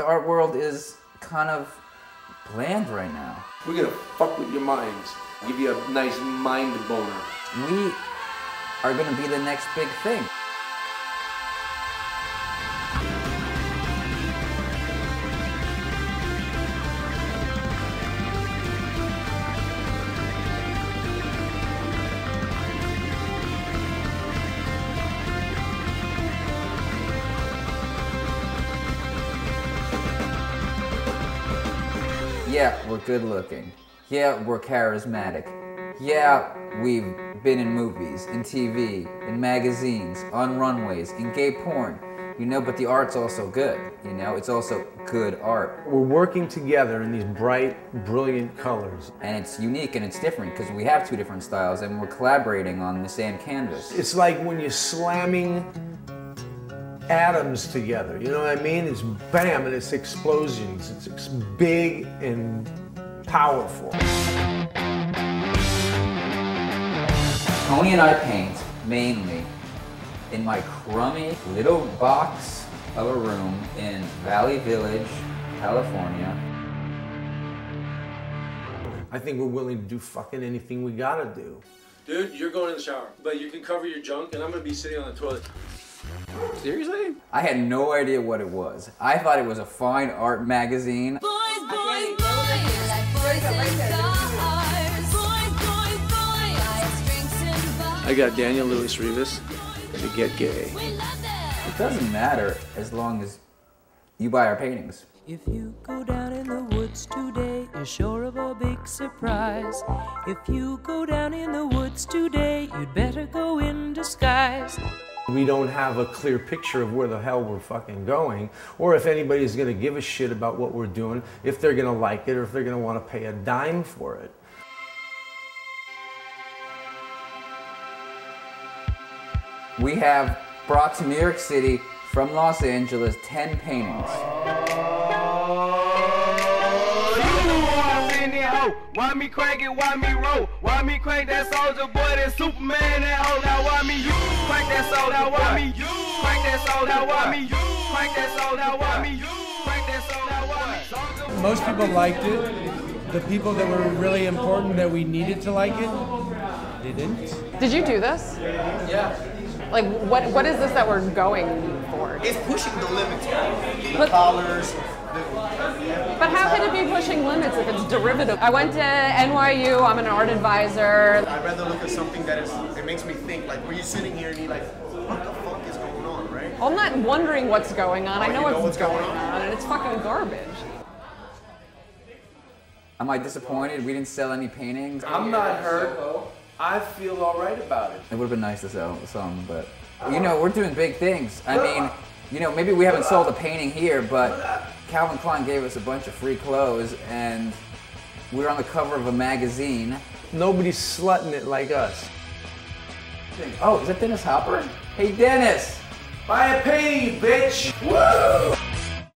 the art world is kind of bland right now. We're gonna fuck with your minds. Give you a nice mind boner. We are gonna be the next big thing. Yeah, we're good looking. Yeah, we're charismatic. Yeah, we've been in movies, in TV, in magazines, on runways, in gay porn. You know, but the art's also good. You know, it's also good art. We're working together in these bright, brilliant colors. And it's unique and it's different because we have two different styles and we're collaborating on the same canvas. It's like when you're slamming atoms together. You know what I mean? It's bam and it's explosions. It's, it's big and powerful. Tony and I paint mainly in my crummy little box of a room in Valley Village, California. I think we're willing to do fucking anything we gotta do. Dude, you're going in the shower, but you can cover your junk, and I'm gonna be sitting on the toilet. Seriously? I had no idea what it was. I thought it was a fine art magazine. Boys, boys, boys. I got Daniel Lewis Rivas to get gay. We love that. It doesn't matter as long as you buy our paintings. If you go down in the woods today, you're sure of a big surprise. If you go down in the woods today, you'd better go in disguise. We don't have a clear picture of where the hell we're fucking going, or if anybody's gonna give a shit about what we're doing, if they're gonna like it, or if they're gonna wanna pay a dime for it. We have brought to New York City from Los Angeles 10 paintings. Why me crank it, why me roll? Why me crank that soldier boy, that Superman, that hoe? Now why me you? Crank that soul, now why me you? Crank that soul, now why me you? Crank that soul, now why me you? Crank that soul, now why me? Most people liked it. The people that were really important that we needed to like it didn't. Did you do this? Yeah. Like, what what is this that we're going for? It's pushing the limits. The collars. But how can it be pushing limits if it's derivative? I went to NYU. I'm an art advisor. I'd rather look at something that is. It makes me think. Like, were you sitting here and you're like, what the fuck is going on, right? I'm not wondering what's going on. I Oh, know, you know what's, what's going going on, on. and it's fucking garbage. Am I disappointed we didn't sell any paintings? I'm not hurt. I feel all right about it. It would have been nice to sell some, but you know, we're doing big things. I mean, you know, maybe we haven't sold a painting here, but Calvin Klein gave us a bunch of free clothes and we're on the cover of a magazine. Nobody's slutting it like us. Oh, is that Dennis Hopper? Hey, Dennis! Buy a painting, bitch. Woo!